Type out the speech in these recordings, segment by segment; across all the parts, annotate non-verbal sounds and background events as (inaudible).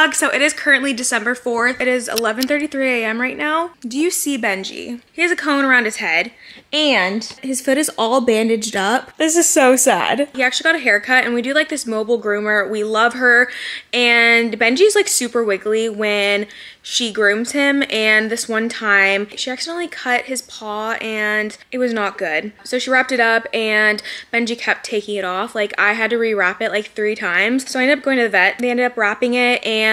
vlog. So it is currently December 4th. It is 11.33 a.m. right now. Do you see Benji? He has a cone around his head and his foot is all bandaged up. This is so sad. He actually got a haircut and we do like this mobile groomer. We love her and Benji's like super wiggly when she grooms him and this one time she accidentally cut his paw and it was not good. So she wrapped it up and Benji kept taking it off. Like I had to rewrap it like three times. So I ended up going to the vet. They ended up wrapping it and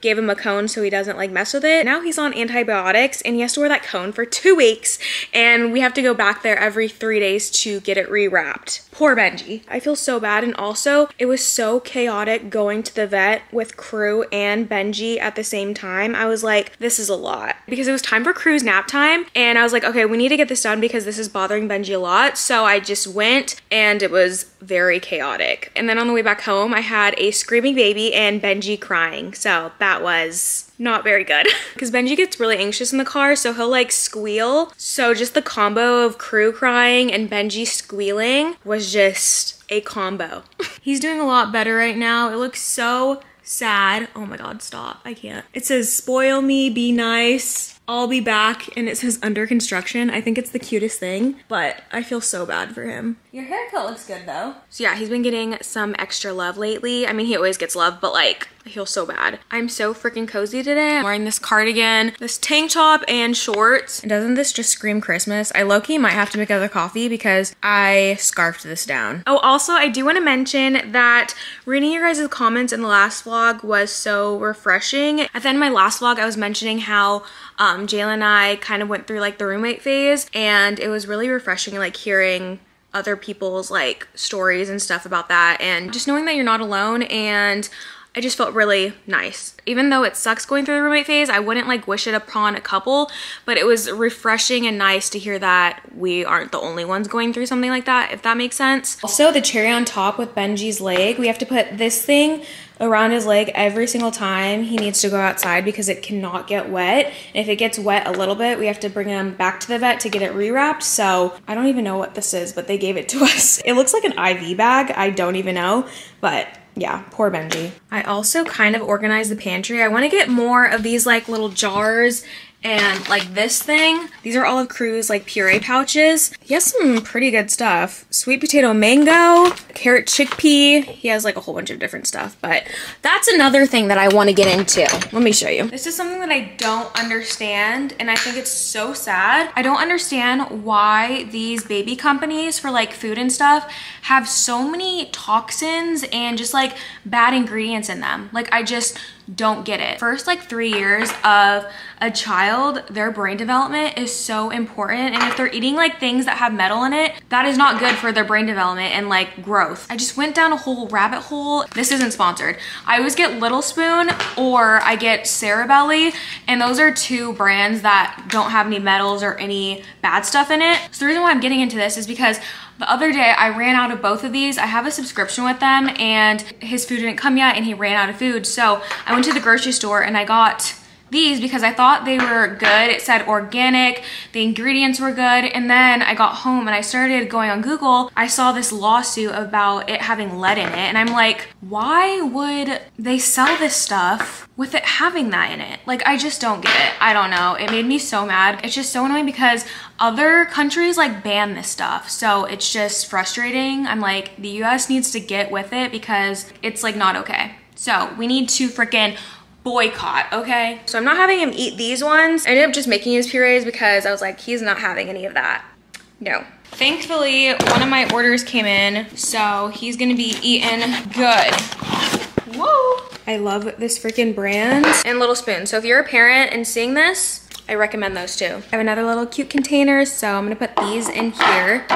gave him a cone so he doesn't like mess with it. Now he's on antibiotics and he has to wear that cone for two weeks and we have to go back there every three days to get it rewrapped. Poor Benji. I feel so bad and also it was so chaotic going to the vet with Crew and Benji at the same time. I was like, this is a lot because it was time for Crew's nap time and I was like, okay, we need to get this done because this is bothering Benji a lot. So I just went and it was very chaotic. And then on the way back home, I had a screaming baby and Benji crying. So that was not very good. (laughs) Because Benji gets really anxious in the car so he'll like squeal. So just the combo of crew crying and Benji squealing was just a combo. (laughs) He's doing a lot better right now. It looks so sad. Oh my god stop. I can't. It says spoil me be nice. I'll be back. And it says under construction. I think it's the cutest thing, but I feel so bad for him. Your haircut looks good though. So yeah, he's been getting some extra love lately. I mean, he always gets love, but like, I feel so bad. I'm so freaking cozy today. I'm wearing this cardigan, this tank top, and shorts. And doesn't this just scream Christmas? I low-key might have to make another coffee because I scarfed this down. Oh, also, I do want to mention that reading your guys' comments in the last vlog was so refreshing. At the end of my last vlog, I was mentioning how um, Jalen and I kind of went through like the roommate phase and it was really refreshing like hearing other people's like stories and stuff about that and just knowing that you're not alone and I just felt really nice. Even though it sucks going through the roommate phase, I wouldn't like wish it upon a couple, but it was refreshing and nice to hear that we aren't the only ones going through something like that, if that makes sense. Also, the cherry on top with Benji's leg, we have to put this thing around his leg every single time he needs to go outside because it cannot get wet. And if it gets wet a little bit, we have to bring him back to the vet to get it rewrapped. So I don't even know what this is, but they gave it to (laughs) us. It looks like an IV bag. I don't even know, but yeah, poor Benji. I also kind of organized the pantry. I want to get more of these like little jars and like this thing, these are Olive Crew's like puree pouches. He has some pretty good stuff. Sweet potato mango, carrot chickpea. He has like a whole bunch of different stuff, but that's another thing that I want to get into. Let me show you. This is something that I don't understand and I think it's so sad. I don't understand why these baby companies for like food and stuff have so many toxins and just like bad ingredients in them. Like I just don't get it. First like three years of a child, their brain development is so important. And if they're eating like things that have metal in it, that is not good for their brain development and like growth. I just went down a whole rabbit hole. This isn't sponsored. I always get Little Spoon or I get Cerebelly. And those are two brands that don't have any metals or any bad stuff in it. So the reason why I'm getting into this is because the other day I ran out of both of these. I have a subscription with them and his food didn't come yet and he ran out of food. So I went to the grocery store and I got these because I thought they were good. It said organic, the ingredients were good, and then I got home and I started going on Google. I saw this lawsuit about it having lead in it, and I'm like, why would they sell this stuff with it having that in it? Like, I just don't get it. I don't know. It made me so mad. It's just so annoying because other countries like ban this stuff. So it's just frustrating. I'm like, the US needs to get with it because it's like not okay. So we need to freaking boycott, okay? So I'm not having him eat these ones. I ended up just making his purees because I was like, he's not having any of that. No. Thankfully, one of my orders came in, so he's gonna be eating good. Whoa! I love this freaking brand. And Little Spoon. So if you're a parent and seeing this, I recommend those too. I have another little cute container, so I'm gonna put these in here.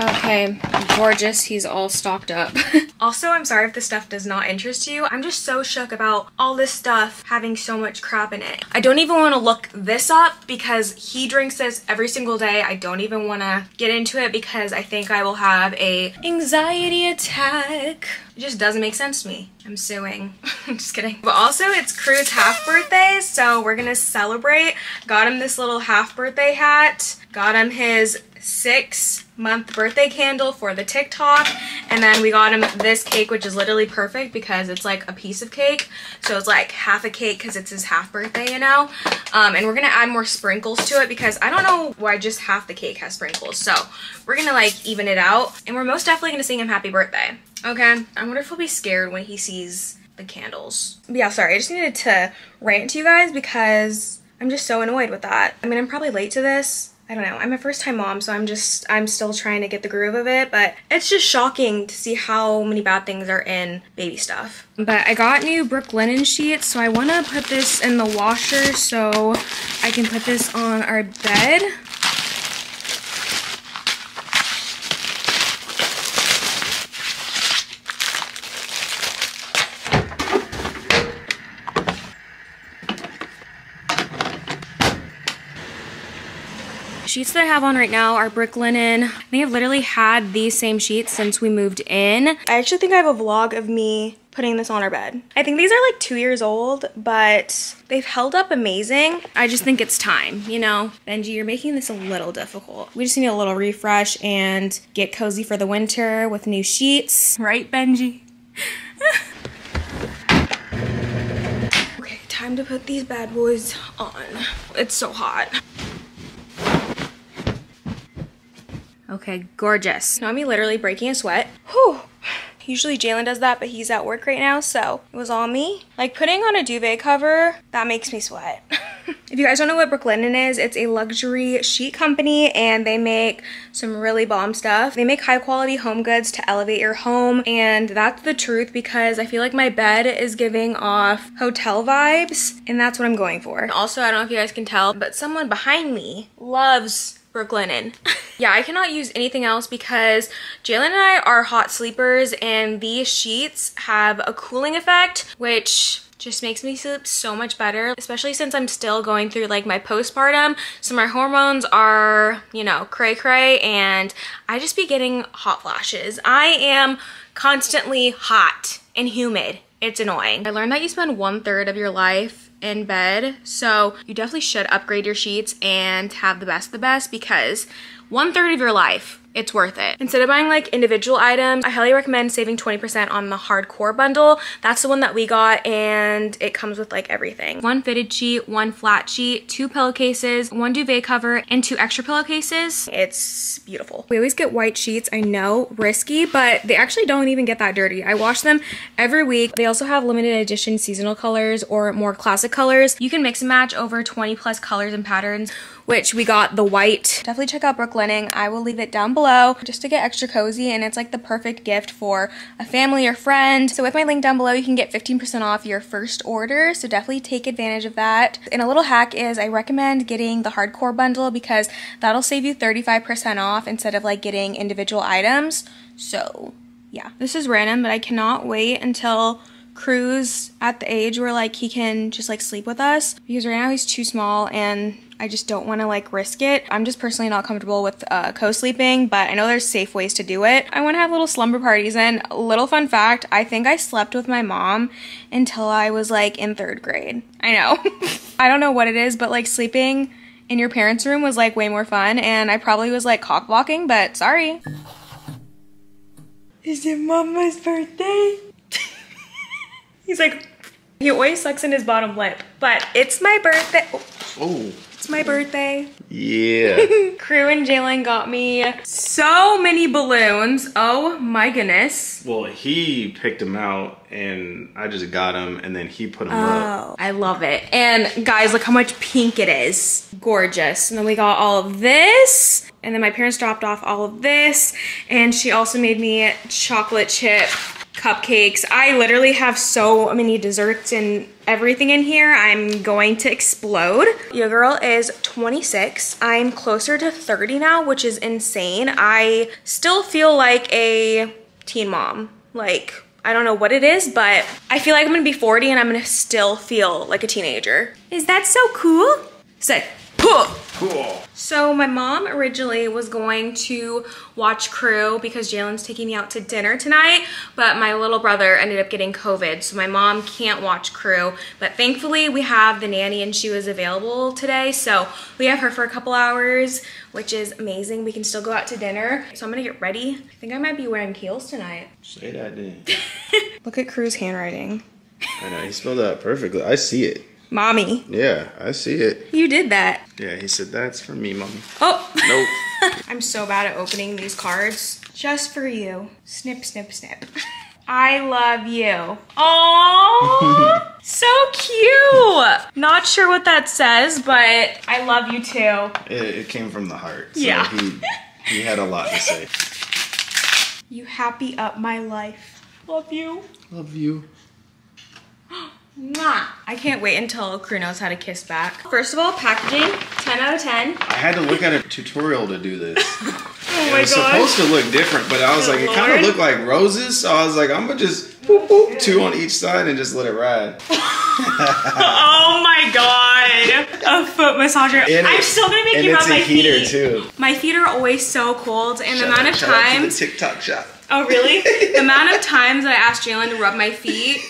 Okay, gorgeous. He's all stocked up. (laughs) also, I'm sorry if this stuff does not interest you. I'm just so shook about all this stuff having so much crap in it. I don't even want to look this up because he drinks this every single day. I don't even want to get into it because I think I will have a anxiety attack. It just doesn't make sense to me. I'm suing. (laughs) I'm just kidding. But also it's Crew's half birthday, so we're gonna celebrate. Got him this little half birthday hat. Got him his six month birthday candle for the TikTok. And then we got him this cake, which is literally perfect because it's like a piece of cake. So it's like half a cake because it's his half birthday, you know? Um, and we're gonna add more sprinkles to it because I don't know why just half the cake has sprinkles. So we're gonna like even it out. And we're most definitely gonna sing him happy birthday. Okay? I wonder if he'll be scared when he sees the candles. But yeah, sorry, I just needed to rant to you guys because I'm just so annoyed with that. I mean, I'm probably late to this. I don't know. I'm a first time mom, so I'm just, I'm still trying to get the groove of it, but it's just shocking to see how many bad things are in baby stuff. But I got new Brooklinen sheets, so I want to put this in the washer so I can put this on our bed. Sheets that I have on right now are Brooklinen. They have literally had these same sheets since we moved in. I actually think I have a vlog of me putting this on our bed. I think these are like two years old, but they've held up amazing. I just think it's time, you know? Benji, you're making this a little difficult. We just need a little refresh and get cozy for the winter with new sheets. Right, Benji? (laughs) okay, time to put these bad boys on. It's so hot. Okay, gorgeous. Now me literally breaking a sweat. Whew. Usually Jalen does that, but he's at work right now, so it was all me. Like putting on a duvet cover, that makes me sweat. (laughs) if you guys don't know what Brooklinen is, it's a luxury sheet company and they make some really bomb stuff. They make high quality home goods to elevate your home and that's the truth because I feel like my bed is giving off hotel vibes and that's what I'm going for. Also, I don't know if you guys can tell, but someone behind me loves Brooklinen. yeah, I cannot use anything else because Jalen and I are hot sleepers and these sheets have a cooling effect, which just makes me sleep so much better, especially since I'm still going through like my postpartum. So my hormones are, you know, cray cray and I just be getting hot flashes. I am constantly hot and humid. It's annoying. I learned that you spend one third of your life in bed. So you definitely should upgrade your sheets and have the best of the best because one third of your life it's worth it. Instead of buying like individual items, I highly recommend saving 20% on the hardcore bundle. That's the one that we got and it comes with like everything. One fitted sheet, one flat sheet, two pillowcases, one duvet cover, and two extra pillowcases. It's beautiful. We always get white sheets, I know, risky, but they actually don't even get that dirty. I wash them every week. They also have limited edition seasonal colors or more classic colors. You can mix and match over 20 plus colors and patterns which we got the white. Definitely check out Brooklinen. I will leave it down below just to get extra cozy and it's like the perfect gift for a family or friend. So with my link down below, you can get 15% off your first order. So definitely take advantage of that. And a little hack is I recommend getting the hardcore bundle because that'll save you 35% off instead of like getting individual items. So yeah, this is random, but I cannot wait until Crew's at the age where like he can just like sleep with us because right now he's too small and I just don't want to like risk it. I'm just personally not comfortable with uh, co-sleeping, but I know there's safe ways to do it. I want to have little slumber parties and little fun fact, I think I slept with my mom until I was like in third grade. I know. (laughs) I don't know what it is, but like sleeping in your parents' room was like way more fun and I probably was like cock blocking, but sorry. Is it mama's birthday? (laughs) He's like, he always sucks in his bottom lip, but it's my birthday. Oh my birthday. Yeah. (laughs) Crew and Jalen got me so many balloons. Oh my goodness. Well, he picked them out and I just got them and then he put them oh, up. I love it. And guys, look how much pink it is. Gorgeous. And then we got all of this. And then my parents dropped off all of this. And she also made me chocolate chip cupcakes. I literally have so many desserts and everything in here. I'm going to explode. Your girl is 26. I'm closer to 30 now, which is insane. I still feel like a teen mom. Like, I don't know what it is, but I feel like I'm gonna be 40 and I'm gonna still feel like a teenager. Is that so cool? Puh! Cool. So my mom originally was going to watch Crew because Jalen's taking me out to dinner tonight, but my little brother ended up getting COVID, so my mom can't watch Crew. But thankfully we have the nanny and she was available today, so we have her for a couple hours, which is amazing. We can still go out to dinner. So I'm gonna get ready. I think I might be wearing heels tonight. Say that then. (laughs) Look at Crew's handwriting. I know, he spelled that perfectly. I see it. Mommy, Yeah, I see it. you did that. Yeah, he said that's for me, mommy. Oh! Nope. (laughs) I'm so bad at opening these cards. Just for you. Snip, snip, snip. I love you. Oh, (laughs) so cute. Not sure what that says, but I love you too. it, it came from the heart. So Yeah. He, he had a lot to say. (laughs) You happy up my life. Love you. Love you. Mwah. I can't wait until Crew knows how to kiss back. First of all, packaging, 10 out of 10. I had to look at a tutorial to do this. (laughs) Oh it was supposed to look different, but I was like, it kind of looked like roses, so I was like, I'm gonna just boop, boop, two on each side and just let it ride. (laughs) Oh my god. A foot massager. And I'm still gonna make and you it's rub a my heater feet. too. My feet are always so cold, and the amount out- of shout out to the times. TikTok shop. Oh, really? (laughs) the amount of times I asked Jalen to rub my feet.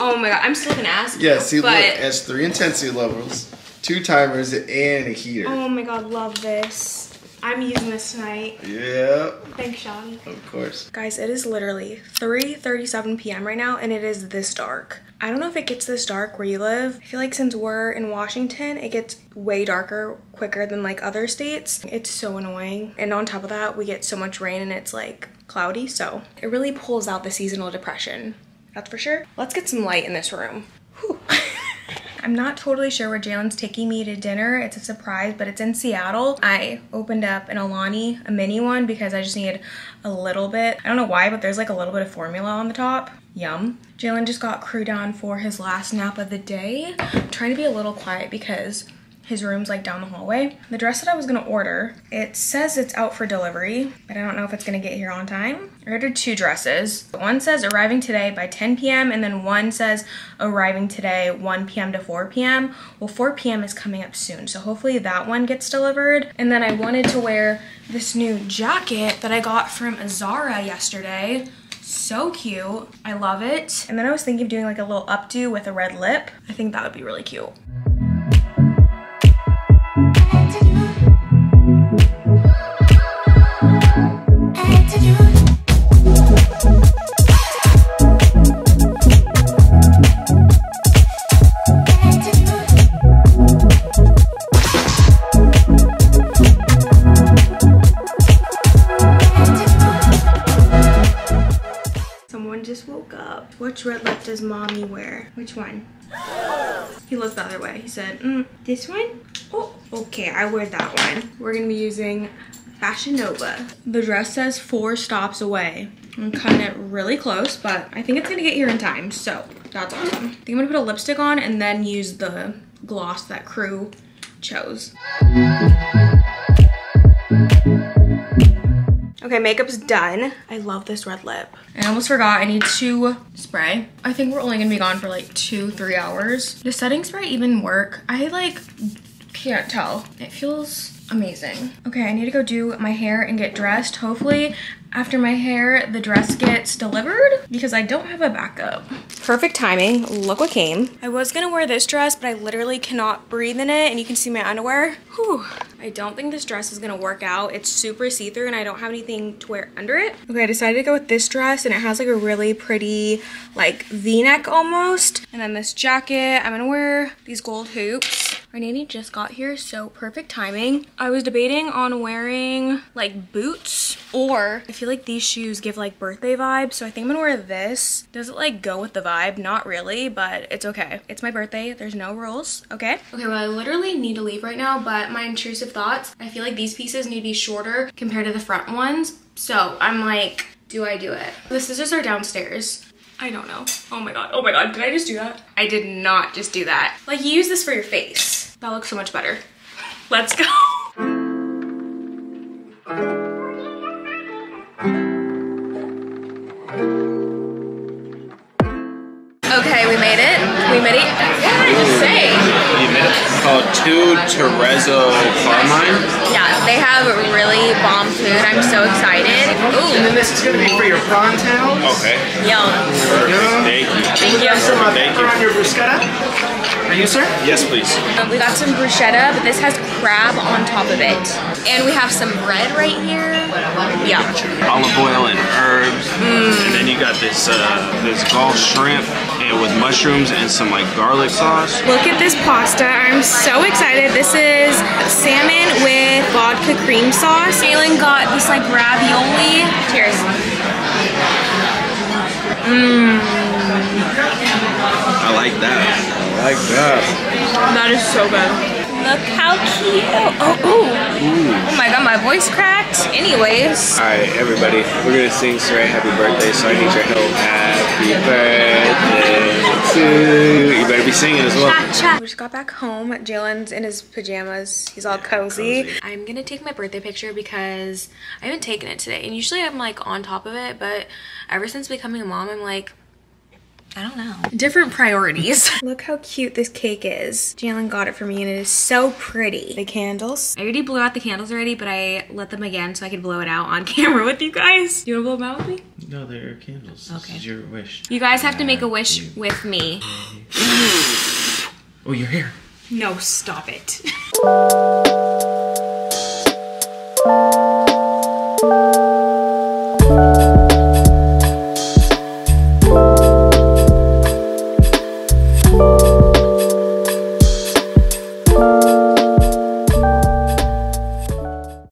Oh my god, I'm still gonna ask. Yeah, you, see, look, but it has three intensity levels, two timers, and a heater. oh my god, love this. I'm using this tonight. Yeah, Thanks, Sean. of course. Guys, it is literally 3:37 p.m. right now, and it is this dark. I don't know if it gets this dark where you live. I feel like since we're in Washington, it gets way darker quicker than like other states. It's so annoying. And on top of that, we get so much rain and it's like cloudy, so it really pulls out the seasonal depression. That's for sure. Let's get some light in this room. (laughs) I'm not totally sure where Jalen's taking me to dinner. It's a surprise, but it's in Seattle. I opened up an Alani, a mini one, because I just needed a little bit. I don't know why, but there's like a little bit of formula on the top. Yum. Jalen just got crew down for his last nap of the day. I'm trying to be a little quiet because his room's like down the hallway. The dress that I was gonna order, it says it's out for delivery, but I don't know if it's gonna get here on time. I ordered two dresses. One says arriving today by 10 p.m. and then one says arriving today 1 p.m. to 4 p.m. Well, 4 p.m. is coming up soon, so hopefully that one gets delivered. And then I wanted to wear this new jacket that I got from Zara yesterday. So cute. I love it. And then I was thinking of doing like a little updo with a red lip. I think that would be really cute. Which one? He looked the other way. He said, mm, this one? Oh, okay, I wear that one. We're gonna be using Fashion Nova. The dress says four stops away. I'm cutting it really close, but I think it's gonna get here in time, so that's awesome. I think I'm gonna put a lipstick on and then use the gloss that crew chose. Okay, makeup's done. I love this red lip. I almost forgot I need to spray. I think we're only gonna be gone for like two, three hours. Does setting spray even work? I like can't tell. It feels amazing. Okay, I need to go do my hair and get dressed. Hopefully after my hair, the dress gets delivered because I don't have a backup. Perfect timing. Look what came. I was gonna wear this dress, but I literally cannot breathe in it and you can see my underwear. Whew. I don't think this dress is gonna work out. It's super see-through and I don't have anything to wear under it. Okay, I decided to go with this dress and it has like a really pretty like v-neck almost. And then this jacket, I'm gonna wear these gold hoops. My nanny just got here, so perfect timing. I was debating on wearing like boots or I feel like these shoes give like birthday vibes, so I think I'm gonna wear this. Does it like go with the vibe? Not really, but it's okay. It's my birthday, there's no rules, okay? Okay, well I literally need to leave right now, but my intrusive thoughts, I feel like these pieces need to be shorter compared to the front ones. So I'm like, do I do it? The scissors are downstairs. I don't know. Oh my god. Oh my god. Did I just do that? I did not just do that. Like you use this for your face. That looks so much better. Let's go. Okay, we made it. We made it. What did I just say? You made it called two Terrazzo Carmine. Yeah, they have really bomb food. I'm so excited. Ooh. And then this is gonna be for your prawn tails. Okay. yum. Thank you. Thank you. Some uh, Thank pepper you. on your bruschetta. Are you, sir? Yes, please. Um, we got some bruschetta, but this has crab on top of it. And we have some bread right here. Yeah. Olive oil and herbs, and then you got this uh, this gall shrimp and with mushrooms and some like garlic sauce. Look at this pasta. I'm so excited. This is salmon with vodka cream sauce. Jalen got this like ravioli. Cheers. Mmm. I like that. I like that. That is so good. Look how cute. Oh, oh. Oh my god, my voice cracked. Anyways. All right, everybody, we're gonna sing Sarai happy birthday, so I need your help. Happy birthday to you. You better be singing as well. We just got back home. Jalen's in his pajamas. He's all cozy. I'm gonna take my birthday picture because I haven't taken it today. And usually I'm like on top of it, but ever since becoming a mom, I'm like, I don't know. Different priorities. (laughs) Look how cute this cake is. Jalen got it for me and it is so pretty. The candles. I already blew out the candles already, but I lit them again so I could blow it out on (laughs) camera with you guys. You wanna blow them out with me? No, they're candles. Okay. This is your wish. You guys have to make a wish you. with me. (laughs) oh, you're here. No, stop it.